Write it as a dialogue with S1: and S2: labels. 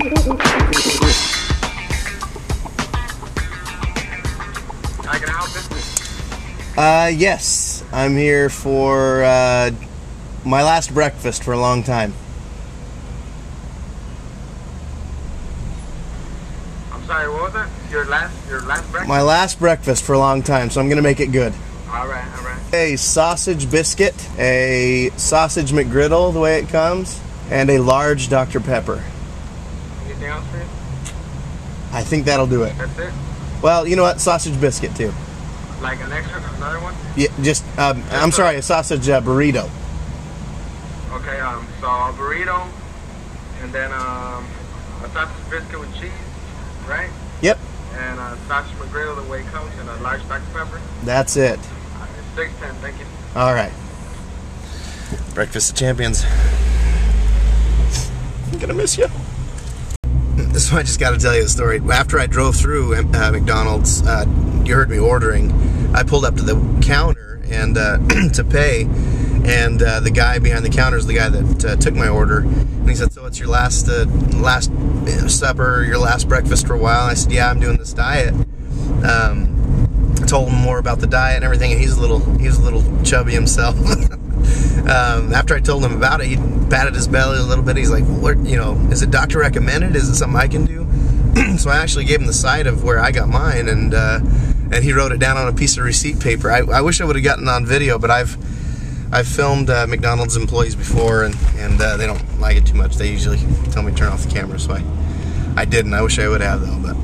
S1: I can help you.
S2: Uh, yes, I'm here for uh, my last breakfast for a long time.
S1: I'm sorry, what was that? Your last your last breakfast?
S2: My last breakfast for a long time, so I'm gonna make it good.
S1: Alright, alright.
S2: A sausage biscuit, a sausage McGriddle, the way it comes, and a large Dr. Pepper.
S1: Anything else for you?
S2: I think that'll do it.
S1: That's it?
S2: Well, you know what? Sausage biscuit too.
S1: Like an extra another one?
S2: Yeah, just um, I'm sorry, a sausage uh, burrito.
S1: Okay, um so a burrito and then um a sausage biscuit with cheese, right?
S2: Yep,
S1: And a sausage McGriddle the way it comes and a large Dr. Pepper.
S2: that's it.
S1: Alright, Six ten, thank you.
S2: All right. Breakfast of champions. I'm gonna miss you. One I just got to tell you the story. After I drove through uh, McDonald's, uh, you heard me ordering. I pulled up to the counter and uh, to pay, and uh, the guy behind the counter is the guy that uh, took my order. And he said, "So it's your last last supper, your last breakfast for a while?" And I said, "Yeah, I'm doing this diet." Um, I told him more about the diet and everything, and he's a little he's a little chubby himself. um, after I told him about it, he patted his belly a little bit. He's like, "What? You know, is it doctor recommended? Is it something I can do?" so I actually gave him the site of where I got mine, and uh, and he wrote it down on a piece of receipt paper. I, I wish I would have gotten on video, but I've I've filmed uh, McDonald's employees before, and and uh, they don't like it too much. They usually tell me turn off the camera, so I I didn't. I wish I would have though, but.